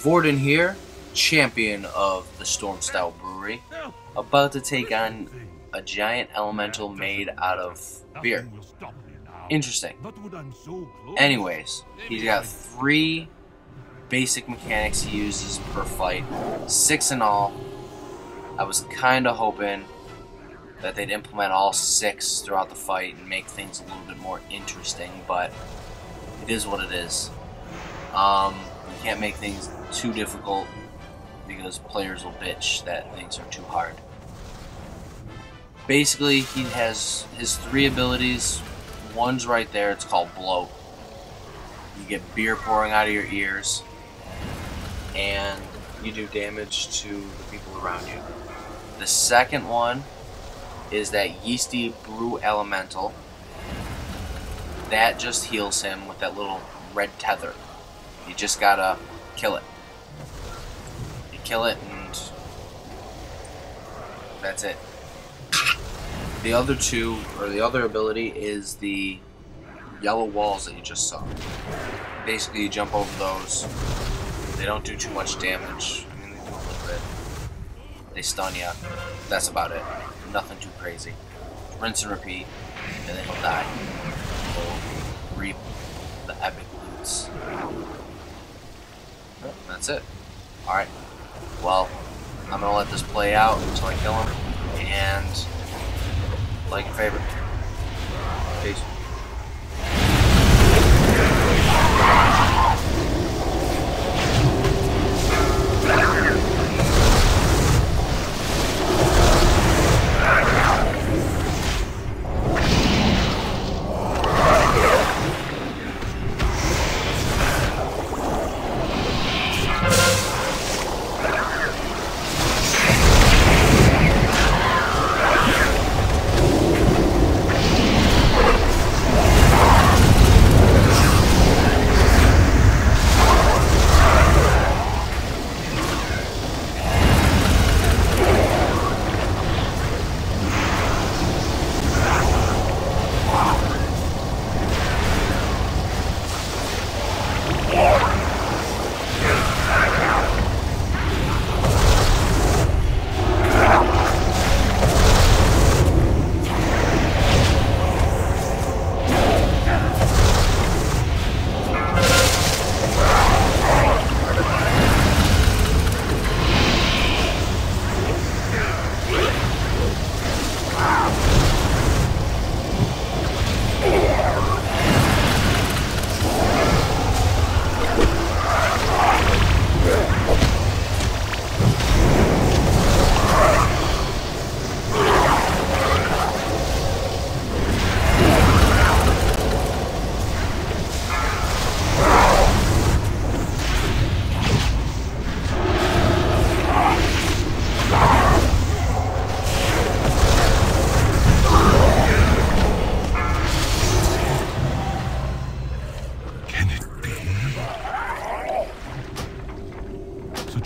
Vorden here, champion of the Stormstout Brewery, about to take on a giant elemental made out of beer. Interesting. Anyways, he's got three basic mechanics he uses per fight, six in all. I was kind of hoping that they'd implement all six throughout the fight and make things a little bit more interesting, but it is what it is. Um, can't make things too difficult because players will bitch that things are too hard. Basically, he has his three abilities. One's right there, it's called Bloat. You get beer pouring out of your ears, and you do damage to the people around you. The second one is that Yeasty Brew Elemental. That just heals him with that little red tether. You just gotta kill it. You kill it and that's it. The other two, or the other ability, is the yellow walls that you just saw. Basically, you jump over those. They don't do too much damage. I mean, they do a little bit. They stun you. That's about it. Nothing too crazy. Rinse and repeat, and then he'll die reap the epic loots. That's it. Alright. Well, I'm gonna let this play out until I kill him. And like and favorite. Peace.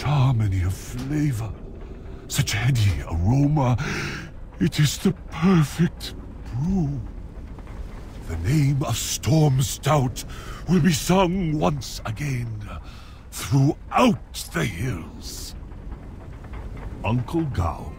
Harmony of flavor, such heady aroma. It is the perfect brew. The name of Stormstout will be sung once again throughout the hills. Uncle Gao